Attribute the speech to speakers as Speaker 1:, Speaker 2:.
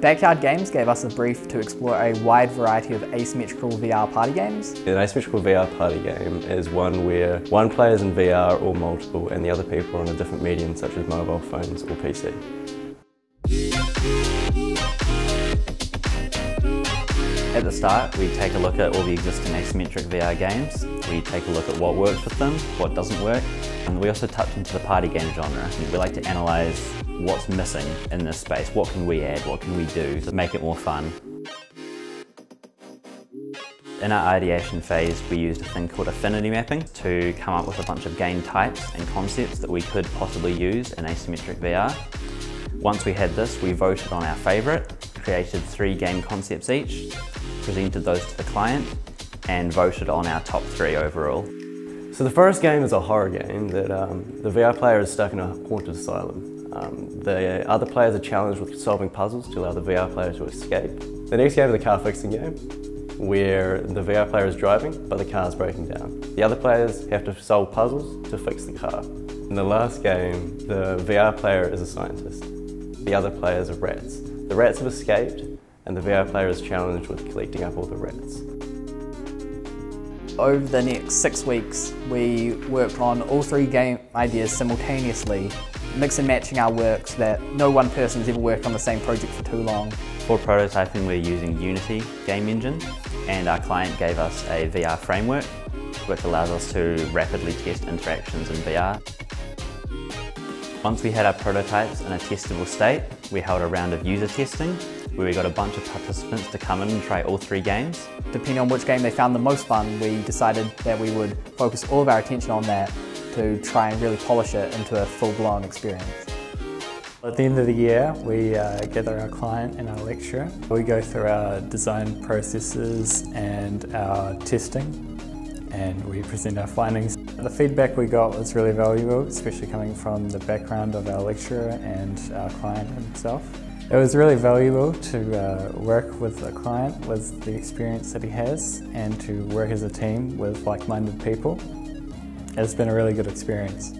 Speaker 1: Backyard Games gave us a brief to explore a wide variety of asymmetrical VR party games.
Speaker 2: An asymmetrical VR party game is one where one player is in VR or multiple and the other people are on a different medium such as mobile phones or PC.
Speaker 3: At the start, we take a look at all the existing asymmetric VR games. We take a look at what works with them, what doesn't work, and we also touch into the party game genre. We like to analyse what's missing in this space, what can we add, what can we do to make it more fun. In our ideation phase, we used a thing called affinity mapping to come up with a bunch of game types and concepts that we could possibly use in asymmetric VR. Once we had this, we voted on our favourite, created three game concepts each, presented those to the client, and voted on our top three overall.
Speaker 2: So the first game is a horror game that um, the VR player is stuck in a haunted asylum. Um, the other players are challenged with solving puzzles to allow the VR player to escape. The next game is a car fixing game where the VR player is driving but the car is breaking down. The other players have to solve puzzles to fix the car. In the last game, the VR player is a scientist. The other players are rats. The rats have escaped and the VR player is challenged with collecting up all the rats.
Speaker 1: Over the next six weeks, we worked on all three game ideas simultaneously, mix and matching our work so that no one person's ever worked on the same project for too long.
Speaker 3: For prototyping, we're using Unity game engine, and our client gave us a VR framework, which allows us to rapidly test interactions in VR. Once we had our prototypes in a testable state, we held a round of user testing where we got a bunch of participants to come in and try all three games.
Speaker 1: Depending on which game they found the most fun, we decided that we would focus all of our attention on that to try and really polish it into a full-blown experience.
Speaker 4: At the end of the year, we uh, gather our client and our lecturer. We go through our design processes and our testing and we present our findings. The feedback we got was really valuable, especially coming from the background of our lecturer and our client himself. It was really valuable to uh, work with a client with the experience that he has and to work as a team with like-minded people. It's been a really good experience.